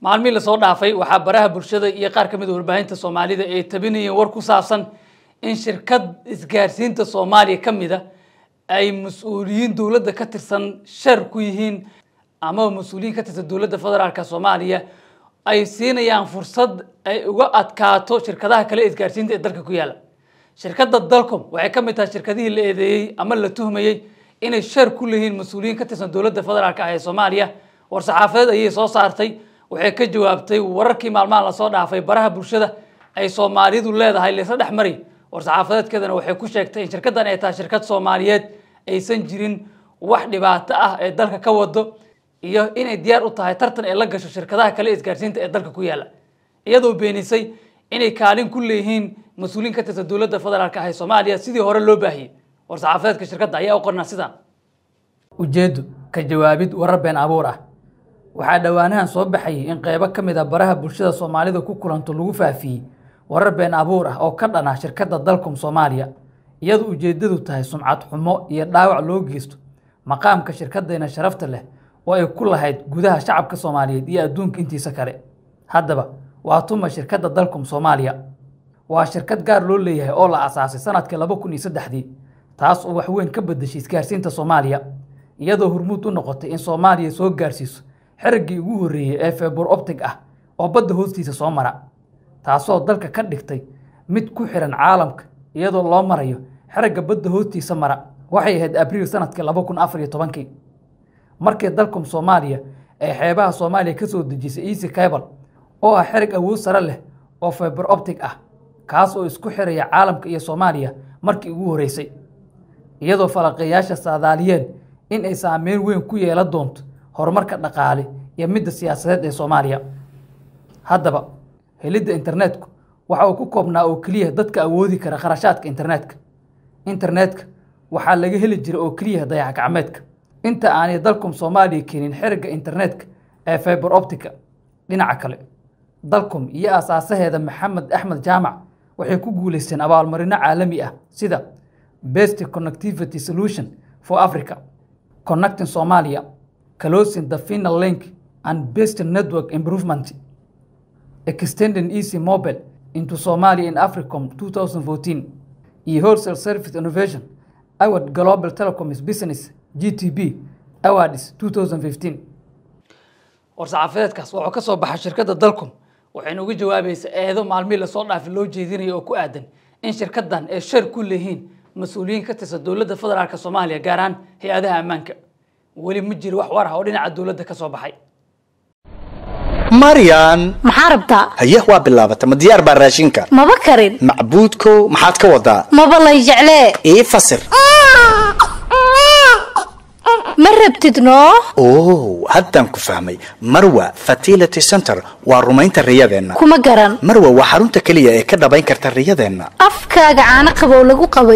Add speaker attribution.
Speaker 1: maalmihii la soo dhaafay waxaa baraha bulshada iyo qaar ka mid a warbaahinta soomaalida ay tabinayeen war ku saabsan in shirkad isgaarsiinta soomaaliya ka mid a ay mas'uuliyiin dowladda ka tirsan shar ku yihiin ama mas'uuliyiin ka tirsan dowladda federaalka soomaaliya ay siinayaan fursad ay uga adkaato shirkadaha kale isgaarsiinta ee dalka ku yaalla shirkadda dalcom waxay ka mid tahay shirkadihii la eedeeyey ama la tuhmayey inay shar ku leeyihiin mas'uuliyiin ka tirsan dowladda federaalka ah ee soomaaliya. War saxaafadeed ayay soo saartay waxay ka jawaabtay wararkii maalmaha la soo dhaafay baraha bulshada ay soomaalidu leedahay laysla dhex mari. War saxaafadeedkeedana waxay ku sheegtay in shirkaddan ay tahay shirkad soomaaliyeed aysan jirin wax dhibaato ah ee dalka ka wado iyo inay diyaar u tahay tartan ee la gasho shirkadaha kale isgaarsiinta ee dalka ku yaalla iyadoo beenisay inay kaalin ku leeyihiin mas'uuliyiin ka tirsan dowladda federaalka ah ee soomaaliya sidii hore loo baahiyey war saxaafadeedka shirkadda ayaa u qornaa sidaan. Ujeeddo ka jawaabid warar been abuur ah waxaa dhowaanahan soo baxayay in qeybo ka mid a baraha bulshada soomaalida ku kulanto lagu faafiyey warar been abuur ah oo ka dhan ah shirkadda dalcom soomaaliya iyadoo ujeeddadu tahay sumcad xumo iyo dhaawac loo geysto maqaamka shirkaddeena sharafta leh oo ay ku lahayd gudaha shacabka soomaaliyeed iyo adduunka intiisa kale. Haddaba waa tuma shirkadda dalcom soomaaliya. Waa shirkad gaar loo leeyahay oo la asaasay sannadkii laba kun iyo saddexdii taas oo waxweyn ka bedeshay isgaarsiinta soomaaliya iyadoo hormuud u noqotay in soomaaliya soo gaarsiiso xeriggii ugu horreeyey ee feebur optig ah oo badda hoostiisa soo mara taasoo dalka ka dhigtay mid ku xiran caalamka iyadoo loo marayo xerigga badda hoostiisa mara waxay ahayd abriil sannadkii laba kun afar iyo tobankii. Markii dalcom soomaaliya ay xeebaha soomaaliya ka soo dejisay easy cable oo ah xerig awood sare leh oo feber optig ah kaas oo isku xiraya caalamka iyo soomaaliya markii ugu horreysay iyadoo falaqeeyaasha saadaaliyeen in ay saameyn weyn ku yeelan doonto horumarka dhaqaale iyo midda siyaasadeed ee soomaaliya. Haddaba helidda internetku waxa uu ku koobnaa oo keliya dadka awoodi kara kharashaadka internetka. Internetka waxaa laga heli jira oo keliya dayax gacmeedka. Inta aanay dalcom soomaaliya keenin xerigga internetka ee feber optica dhinaca kale dalcom iyo asaasaheeda maxamed axmed jaamac waxay ku guulaysteen abaalmarino caalami ah sida best connectivity solution for africa connecting somalia closing the final link and best network improvement extending easy mobile into somalia in africom 2014 iyo wholesale service innovation award global telecoms business gtb awards 2015 war saxaafadeedkaas wuxuu ka soo baxay shirkadda dalcom waxayna uga jawaabaysa eedo maalmihii la soo dhaafay loo jeedinayo oo ku aadan in shirkaddan ay shar ku leeyihiin mas'uuliyiin ka tirsan dowladda federaalk soomaaliya gaar ahaan hay'adaha ammaanka weli ma jiro wax war ah oo dhinaca dowladda ka soo baxay.
Speaker 2: Maryan
Speaker 3: maxaa rabtaa
Speaker 2: haye waa bilaabata. Ma diyaar baa raashinka
Speaker 3: maba karin.
Speaker 2: Macbuudkow maxaad ka wadaa?
Speaker 3: Maba lay jeclee
Speaker 2: ii fasir.
Speaker 3: Ma rabtid noo
Speaker 2: oo haddaan ku fahmay. Marwa fertility center waa rumaynta riyadeenna.
Speaker 3: Kuma garan.
Speaker 2: Marwa waa xarunta keliya ee ka dhabayn karta riyadeenna.
Speaker 3: Afkaaga caano qabow lagu qabay